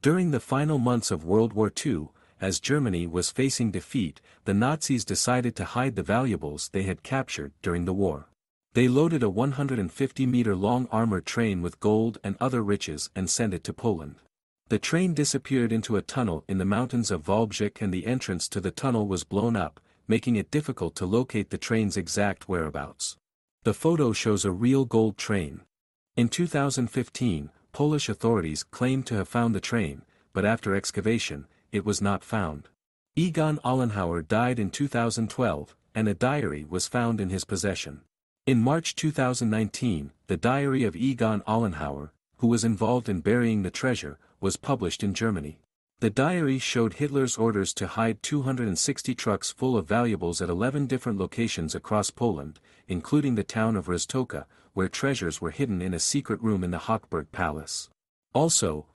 During the final months of World War II, as Germany was facing defeat, the Nazis decided to hide the valuables they had captured during the war. They loaded a 150-meter-long armored train with gold and other riches and sent it to Poland. The train disappeared into a tunnel in the mountains of Wałbrzych and the entrance to the tunnel was blown up, making it difficult to locate the train's exact whereabouts. The photo shows a real gold train. In 2015, Polish authorities claimed to have found the train, but after excavation, it was not found. Egon Ollenhauer died in 2012, and a diary was found in his possession. In March 2019, the diary of Egon Ollenhauer, who was involved in burying the treasure, was published in Germany. The diary showed Hitler's orders to hide 260 trucks full of valuables at 11 different locations across Poland, including the town of Roztoka, where treasures were hidden in a secret room in the Hochberg Palace. Also,